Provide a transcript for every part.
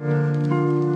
Música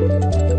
you